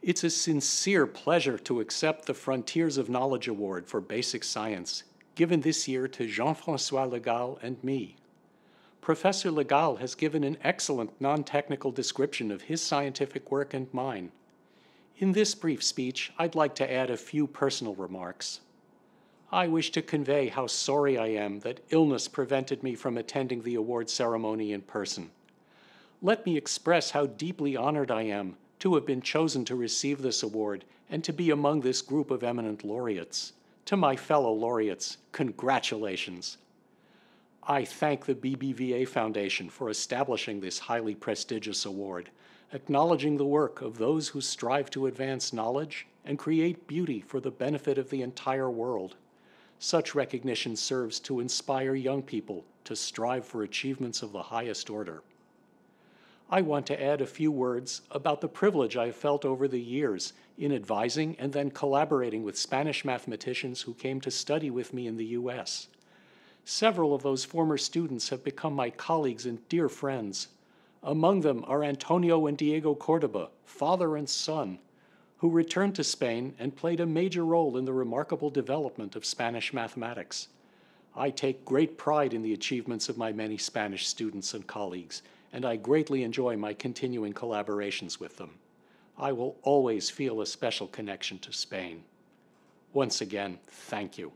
It's a sincere pleasure to accept the Frontiers of Knowledge Award for Basic Science, given this year to Jean-Francois Le Gall and me. Professor Le Gall has given an excellent non-technical description of his scientific work and mine. In this brief speech, I'd like to add a few personal remarks. I wish to convey how sorry I am that illness prevented me from attending the award ceremony in person. Let me express how deeply honored I am to have been chosen to receive this award and to be among this group of eminent laureates. To my fellow laureates, congratulations. I thank the BBVA Foundation for establishing this highly prestigious award, acknowledging the work of those who strive to advance knowledge and create beauty for the benefit of the entire world. Such recognition serves to inspire young people to strive for achievements of the highest order. I want to add a few words about the privilege I have felt over the years in advising and then collaborating with Spanish mathematicians who came to study with me in the U.S. Several of those former students have become my colleagues and dear friends. Among them are Antonio and Diego Cordoba, father and son, who returned to Spain and played a major role in the remarkable development of Spanish mathematics. I take great pride in the achievements of my many Spanish students and colleagues, and I greatly enjoy my continuing collaborations with them. I will always feel a special connection to Spain. Once again, thank you.